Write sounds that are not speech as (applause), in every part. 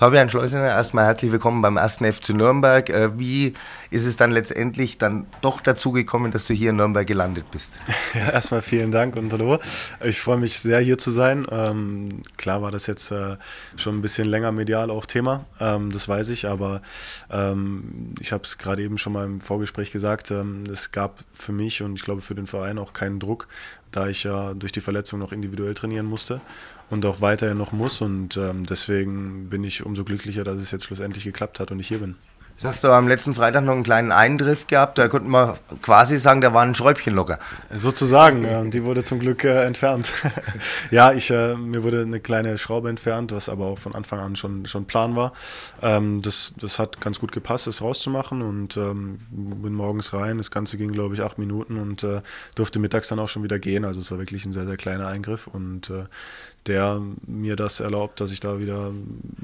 Fabian Schleusener, erstmal herzlich willkommen beim ersten FC Nürnberg. Äh, wie ist es dann letztendlich dann doch dazu gekommen, dass du hier in Nürnberg gelandet bist? (laughs) Ja, erstmal vielen Dank und hallo. Ich freue mich sehr, hier zu sein. Ähm, klar war das jetzt äh, schon ein bisschen länger medial auch Thema, ähm, das weiß ich, aber ähm, ich habe es gerade eben schon mal im Vorgespräch gesagt, ähm, es gab für mich und ich glaube für den Verein auch keinen Druck, da ich ja durch die Verletzung noch individuell trainieren musste und auch weiterhin noch muss. Und ähm, deswegen bin ich umso glücklicher, dass es jetzt schlussendlich geklappt hat und ich hier bin. Jetzt hast du am letzten Freitag noch einen kleinen Eindrift gehabt. Da konnte man quasi sagen, da war ein Schräubchen locker. Sozusagen, ja, die wurde zum Glück äh, entfernt. (laughs) ja, ich, äh, mir wurde eine kleine Schraube entfernt, was aber auch von Anfang an schon, schon Plan war. Ähm, das, das hat ganz gut gepasst, das rauszumachen und ähm, bin morgens rein. Das Ganze ging, glaube ich, acht Minuten und äh, durfte mittags dann auch schon wieder gehen. Also es war wirklich ein sehr, sehr kleiner Eingriff und äh, der mir das erlaubt, dass ich da wieder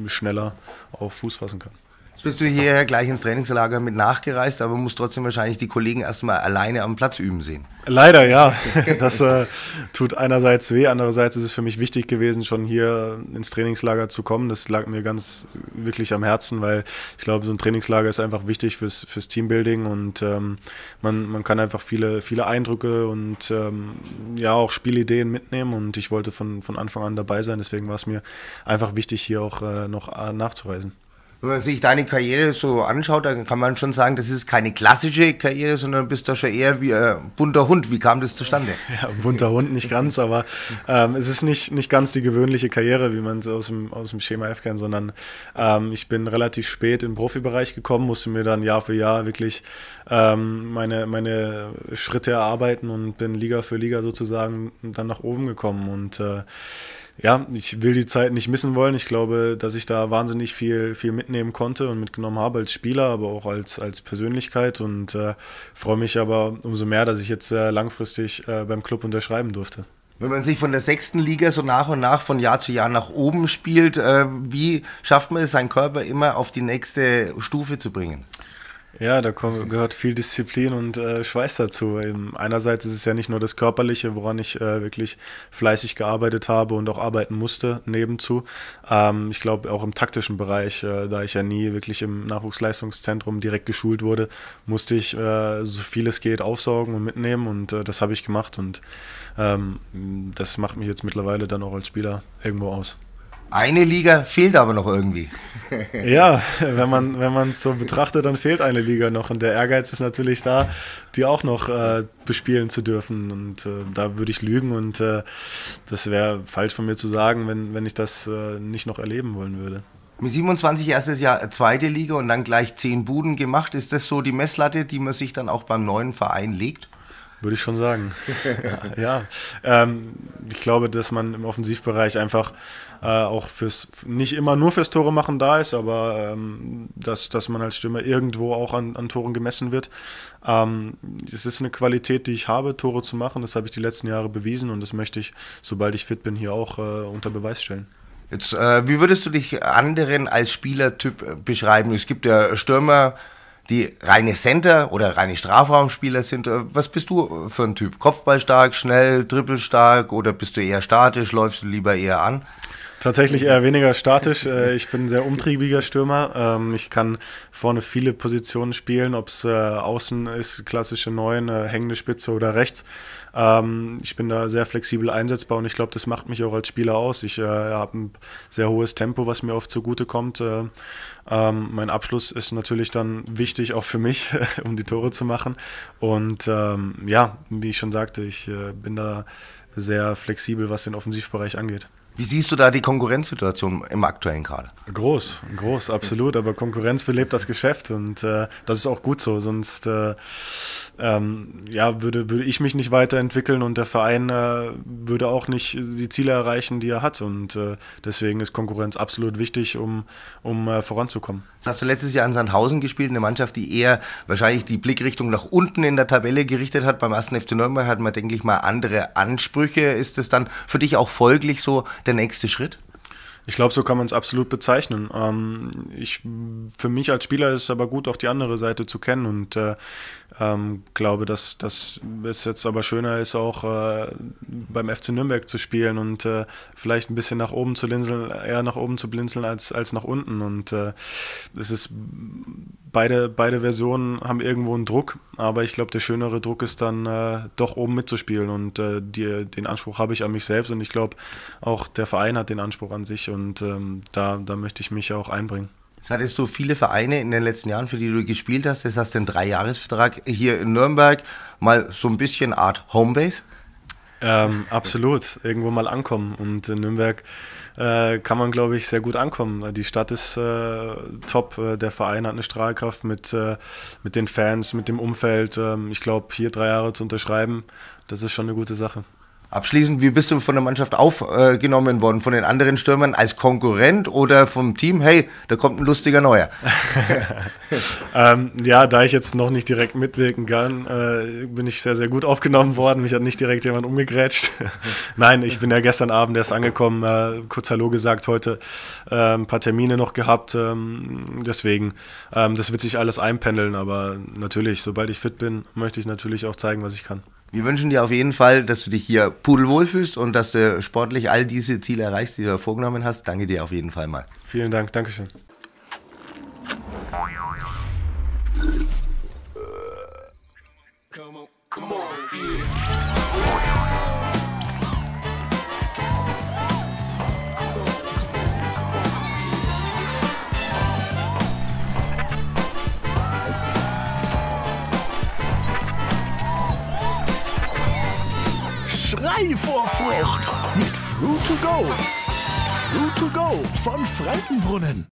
schneller auf Fuß fassen kann. Jetzt bist du hierher gleich ins Trainingslager mit nachgereist, aber musst trotzdem wahrscheinlich die Kollegen erstmal alleine am Platz üben sehen. Leider ja. (laughs) Das äh, tut einerseits weh, andererseits ist es für mich wichtig gewesen, schon hier ins Trainingslager zu kommen. Das lag mir ganz wirklich am Herzen, weil ich glaube, so ein Trainingslager ist einfach wichtig fürs, fürs Teambuilding und ähm, man, man kann einfach viele, viele Eindrücke und ähm, ja auch Spielideen mitnehmen und ich wollte von, von Anfang an dabei sein. Deswegen war es mir einfach wichtig, hier auch äh, noch äh, nachzureisen. Wenn man sich deine Karriere so anschaut, dann kann man schon sagen, das ist keine klassische Karriere, sondern bist da schon eher wie ein bunter Hund. Wie kam das zustande? (laughs) Ja, bunter Hund nicht ganz, aber ähm, es ist nicht, nicht ganz die gewöhnliche Karriere, wie man es aus dem, aus dem Schema F kennt, sondern ähm, ich bin relativ spät im Profibereich gekommen, musste mir dann Jahr für Jahr wirklich ähm, meine, meine Schritte erarbeiten und bin Liga für Liga sozusagen dann nach oben gekommen und äh, ja, ich will die Zeit nicht missen wollen. Ich glaube, dass ich da wahnsinnig viel, viel mitnehmen konnte und mitgenommen habe als Spieler, aber auch als, als Persönlichkeit und äh, freue mich aber umso mehr, dass ich jetzt äh, langfristig äh, beim Club unterschreiben durfte. Wenn man sich von der sechsten Liga so nach und nach von Jahr zu Jahr nach oben spielt, äh, wie schafft man es, seinen Körper immer auf die nächste Stufe zu bringen? Ja, da kommt, gehört viel Disziplin und äh, Schweiß dazu. Eben einerseits ist es ja nicht nur das Körperliche, woran ich äh, wirklich fleißig gearbeitet habe und auch arbeiten musste nebenzu. Ähm, ich glaube auch im taktischen Bereich, äh, da ich ja nie wirklich im Nachwuchsleistungszentrum direkt geschult wurde, musste ich äh, so viel es geht aufsaugen und mitnehmen und äh, das habe ich gemacht und ähm, das macht mich jetzt mittlerweile dann auch als Spieler irgendwo aus. Eine Liga fehlt aber noch irgendwie. (laughs) ja, wenn man wenn es so betrachtet, dann fehlt eine Liga noch. Und der Ehrgeiz ist natürlich da, die auch noch äh, bespielen zu dürfen. Und äh, da würde ich lügen und äh, das wäre falsch von mir zu sagen, wenn, wenn ich das äh, nicht noch erleben wollen würde. Mit 27 erstes Jahr zweite Liga und dann gleich zehn Buden gemacht. Ist das so die Messlatte, die man sich dann auch beim neuen Verein legt? Würde ich schon sagen. (laughs) ja, ähm, ich glaube, dass man im Offensivbereich einfach äh, auch fürs, nicht immer nur fürs Tore machen da ist, aber ähm, dass, dass man als Stürmer irgendwo auch an, an Toren gemessen wird. Ähm, es ist eine Qualität, die ich habe, Tore zu machen. Das habe ich die letzten Jahre bewiesen und das möchte ich, sobald ich fit bin, hier auch äh, unter Beweis stellen. Jetzt, äh, wie würdest du dich anderen als Spielertyp äh, beschreiben? Es gibt ja Stürmer, die reine Center oder reine Strafraumspieler sind. Äh, was bist du für ein Typ? Kopfballstark, schnell, dribbelstark oder bist du eher statisch, läufst du lieber eher an? Tatsächlich eher weniger statisch. Äh, ich bin ein sehr umtriebiger Stürmer. Ähm, ich kann vorne viele Positionen spielen, ob es äh, außen ist, klassische Neun, hängende Spitze oder rechts. Ähm, ich bin da sehr flexibel einsetzbar und ich glaube, das macht mich auch als Spieler aus. Ich habe ein sehr hohes Tempo, was mir oft zugute kommt. Ähm, mein Abschluss ist natürlich dann wichtig, auch für mich, (laughs) um die Tore zu machen. Und ja, wie ich schon sagte, ich äh, bin da sehr flexibel, was den Offensivbereich angeht. Wie siehst du da die Konkurrenzsituation im aktuellen Kader? Groß, groß, absolut. Aber Konkurrenz belebt das Geschäft und äh, das ist auch gut so. Sonst äh, ähm, ja, würde, würde ich mich nicht weiterentwickeln und der Verein äh, würde auch nicht die Ziele erreichen, die er hat. Und äh, deswegen ist Konkurrenz absolut wichtig, um, um äh, voranzukommen. Das hast du letztes Jahr in Sandhausen gespielt, eine Mannschaft, die eher wahrscheinlich die Blickrichtung nach unten in der Tabelle gerichtet hat. Beim ersten FC Nürnberg hat man, denke ich mal, andere Ansprüche. Ist es dann für dich auch folglich so der nächste Schritt? Ich glaube, so kann man es absolut bezeichnen. Ähm, ich, für mich als Spieler ist es aber gut, auch die andere Seite zu kennen und äh, ähm, glaube, dass, dass es jetzt aber schöner ist, auch äh, beim FC Nürnberg zu spielen und äh, vielleicht ein bisschen nach oben zu linseln, eher nach oben zu blinzeln als, als nach unten. Und äh, es ist beide, beide Versionen haben irgendwo einen Druck, aber ich glaube, der schönere Druck ist dann äh, doch oben mitzuspielen und äh, die, den Anspruch habe ich an mich selbst und ich glaube, auch der Verein hat den Anspruch an sich und ähm, da, da möchte ich mich auch einbringen. Jetzt hattest du viele Vereine in den letzten Jahren, für die du gespielt hast. Das hast du einen Dreijahresvertrag hier in Nürnberg. Mal so ein bisschen Art Homebase? Ähm, absolut, irgendwo mal ankommen. Und in Nürnberg äh, kann man, glaube ich, sehr gut ankommen. Die Stadt ist äh, top, äh, der Verein hat eine Strahlkraft mit, äh, mit den Fans, mit dem Umfeld. Ähm, ich glaube, hier drei Jahre zu unterschreiben, das ist schon eine gute Sache. Abschließend, wie bist du von der Mannschaft aufgenommen worden? Von den anderen Stürmern als Konkurrent oder vom Team? Hey, da kommt ein lustiger Neuer. (laughs) ähm, ja, da ich jetzt noch nicht direkt mitwirken kann, äh, bin ich sehr, sehr gut aufgenommen worden. Mich hat nicht direkt jemand umgegrätscht. (laughs) Nein, ich bin ja gestern Abend erst angekommen, äh, kurz Hallo gesagt, heute äh, ein paar Termine noch gehabt. Ähm, deswegen, ähm, das wird sich alles einpendeln, aber natürlich, sobald ich fit bin, möchte ich natürlich auch zeigen, was ich kann. Wir wünschen dir auf jeden Fall, dass du dich hier pudelwohl fühlst und dass du sportlich all diese Ziele erreichst, die du vorgenommen hast. Danke dir auf jeden Fall mal. Vielen Dank, Dankeschön. Come on, come on, yeah. Schrei vor Frucht mit Fruit to Go. Fruit to Go von Frankenbrunnen.